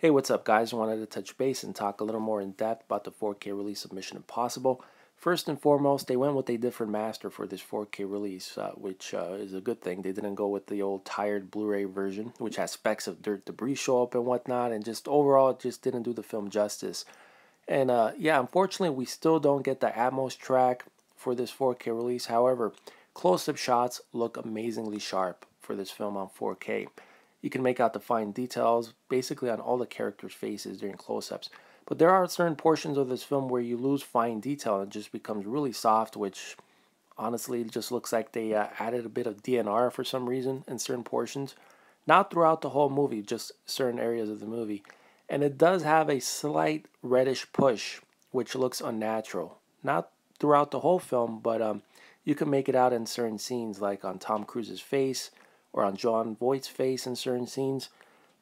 Hey, what's up, guys? Wanted to touch base and talk a little more in depth about the 4K release of Mission Impossible. First and foremost, they went with a different master for this 4K release, uh, which uh, is a good thing. They didn't go with the old tired Blu ray version, which has specks of dirt debris show up and whatnot, and just overall, it just didn't do the film justice. And uh, yeah, unfortunately, we still don't get the Atmos track for this 4K release. However, close up shots look amazingly sharp for this film on 4K. You can make out the fine details basically on all the characters' faces during close ups. But there are certain portions of this film where you lose fine detail and it just becomes really soft, which honestly just looks like they uh, added a bit of DNR for some reason in certain portions. Not throughout the whole movie, just certain areas of the movie. And it does have a slight reddish push, which looks unnatural. Not throughout the whole film, but um, you can make it out in certain scenes, like on Tom Cruise's face or on Jon Voight's face in certain scenes.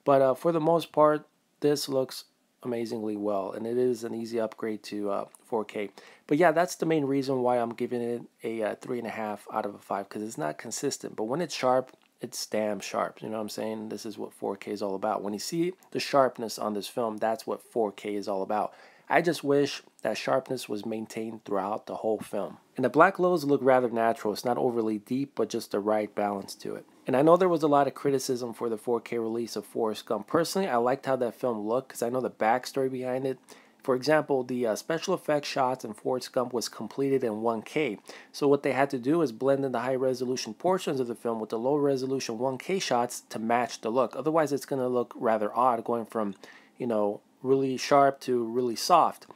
But uh, for the most part, this looks amazingly well, and it is an easy upgrade to uh, 4K. But yeah, that's the main reason why I'm giving it a uh, three and a half out of a five because it's not consistent. But when it's sharp, it's damn sharp. You know what I'm saying? This is what 4K is all about. When you see the sharpness on this film, that's what 4K is all about. I just wish that sharpness was maintained throughout the whole film. And the black lows look rather natural. It's not overly deep, but just the right balance to it. And I know there was a lot of criticism for the 4K release of Forrest Gump. Personally, I liked how that film looked because I know the backstory behind it. For example, the uh, special effects shots in Forrest Gump was completed in 1K. So what they had to do is blend in the high resolution portions of the film with the low resolution 1K shots to match the look. Otherwise, it's going to look rather odd going from, you know, really sharp to really soft.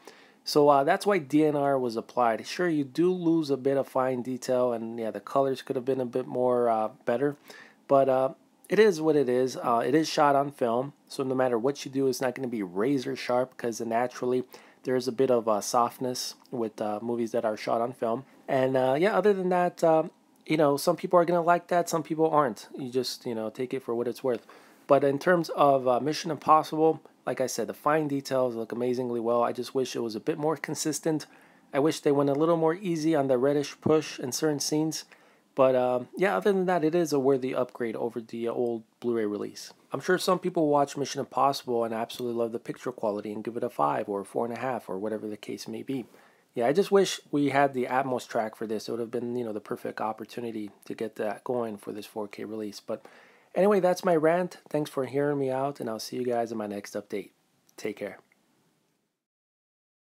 So uh, that's why DNR was applied. Sure, you do lose a bit of fine detail, and yeah, the colors could have been a bit more uh, better, but uh, it is what it is. Uh, it is shot on film, so no matter what you do, it's not going to be razor sharp because naturally there's a bit of uh, softness with uh, movies that are shot on film. And yeah, other than that, um, you know, some people are going to like that, some people aren't. You just, you know, take it for what it's worth. But in terms of Mission Impossible, like I said, the fine details look amazingly well. I just wish it was a bit more consistent. I wish they went a little more easy on the reddish push in certain scenes. But um, yeah, other than that, it is a worthy upgrade over the old Blu ray release. I'm sure some people watch Mission Impossible and absolutely love the picture quality and give it a 5 or a 4.5 or whatever the case may be. Yeah, I just wish we had the Atmos track for this. It would have been, you know, the perfect opportunity to get that going for this 4K release. But Anyway, that's my rant. Thanks for hearing me out, and I'll see you guys in my next update. Take care.